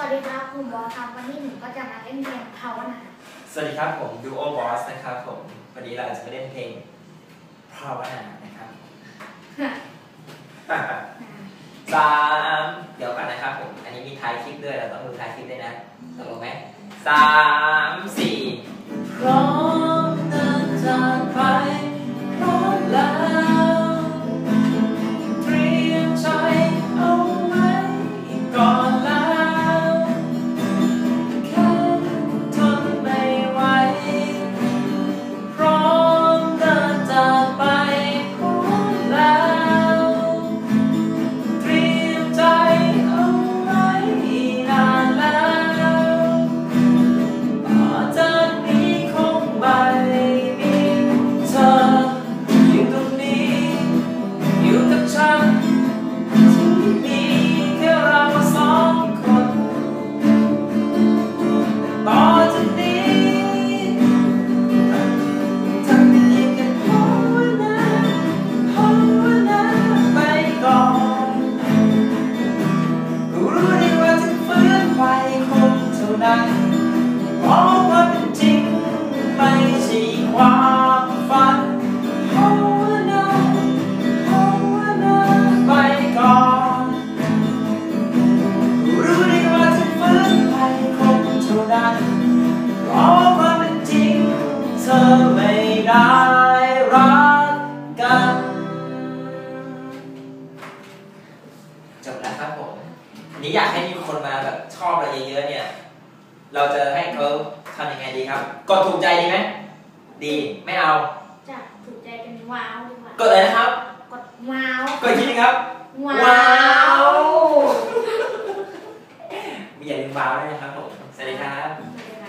วัสดีครับผมบอสครับวันนี้หนูก็จะมาเล่นเพลงภาวนาสวัสดีครับผมดูโอบอสนะครับผมวันนี้เราจะมาเล่นเพลงภาวนานะครับสามเดี๋ยวก่อนนะครับผมอันนี้มีท้ายคลิปด้วยเราต้องดูท้ายคลิปด้วยนะตกลงไหมสามสี่ ฉันที่มีแค่เราสองคนต่อจากนี้ทำยังไงกันภาวนาภาวนาไปก่อนรู้ดีว่าจะฟื้นไปคงเท่านั้น ธอไม่ได้รักกัน จบแล้วครับผมอันนี้อยากให้มีคนมาแบบชอบเราเยอะๆเนี่ย เราจะให้เขาทำยังไงดีครับ กดถูกใจดีไหม ดี ไม่เอา จะถูกใจเป็นว้าวดีกว่ากดเลยนะครับ กดว้าวกดอีกทีนึงครับ ว้าว้าววอย่าลืมว้าวด้วยนะครับผม สวัสดีครับ